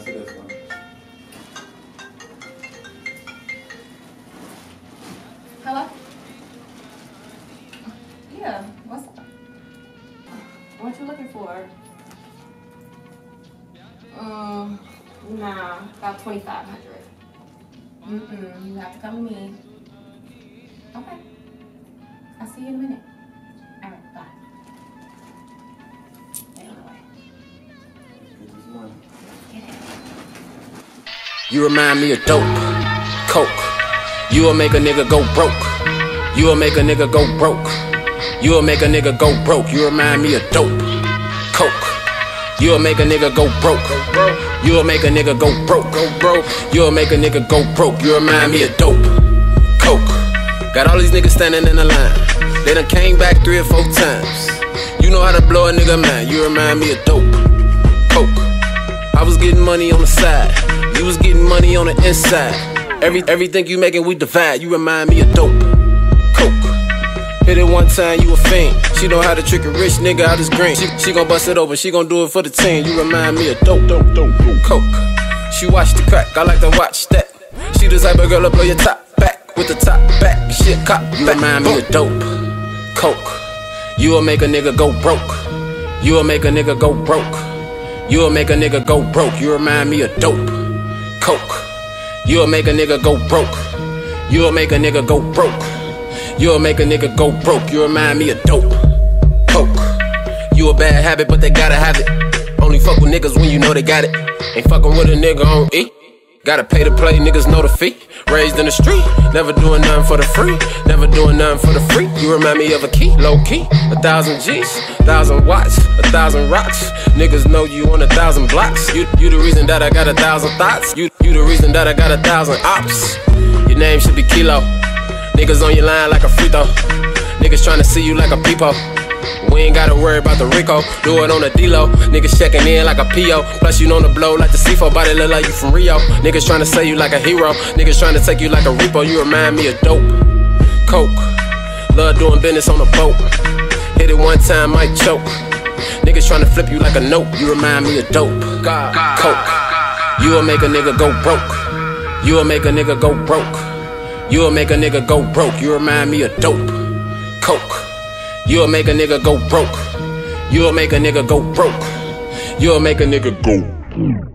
see this one. Hello? Yeah, what's up? What you looking for? Um, nah, about 2500 Mm-mm, you have to come to me. Okay. I'll see you in a minute. All right, bye. Anyway. Good morning. You remind me of dope, coke. You'll make a nigga go broke. You'll make a nigga go broke. You'll make a nigga go broke. You remind me of dope, coke. You'll make a nigga go broke. You'll make a nigga go broke. Go broke. You'll make a nigga go broke. You remind me of dope, coke. Got all these niggas standing in the line. They done came back three or four times. You know how to blow a nigga man. You remind me of dope, coke. I was getting money on the side. You was getting money on the inside. Every everything you making, we divide. You remind me of dope, coke. Hit it one time, you a fiend. She know how to trick a rich nigga out his green. She, she gon' bust it open, she gon' do it for the team. You remind me of dope, dope, dope, dope. Coke. She watch the crack, I like to watch that. She the type of girl to blow your top back with the top back. Shit, cop. You remind me of dope, coke. You'll make a nigga go broke. You'll make a nigga go broke. You'll make a nigga go broke. You remind me of dope, coke. You'll make a nigga go broke. You'll make a nigga go broke. You'll make a nigga go broke. You remind me of dope, coke. You a bad habit, but they gotta have it. Only fuck with niggas when you know they got it. Ain't fucking with a nigga on E. Gotta pay to play, niggas know the fee. Raised in the street, never doing nothing for the free. Never doing nothing for the free. You remind me of a key, low key. A thousand G's, thousand watts, a thousand rocks. Niggas know you on a thousand blocks. You, you the reason that I got a thousand thoughts. You, you the reason that I got a thousand ops. Your name should be Kilo. Niggas on your line like a free throw. Niggas tryna see you like a peepo. We ain't gotta worry about the Rico, do it on the D-Lo. Niggas checking in like a PO. Plus, you know the blow like the C4 body look like you from Rio. Niggas tryna say you like a hero. Niggas tryna take you like a repo. You remind me of dope. Coke. Love doing business on a boat. Hit it one time, might choke. Niggas tryna flip you like a note. You remind me of dope. Coke. You'll make a nigga go broke. You'll make a nigga go broke. You'll make a nigga go broke. You remind me of dope. Coke. You'll make a nigga go broke. You'll make a nigga go broke. You'll make a nigga go.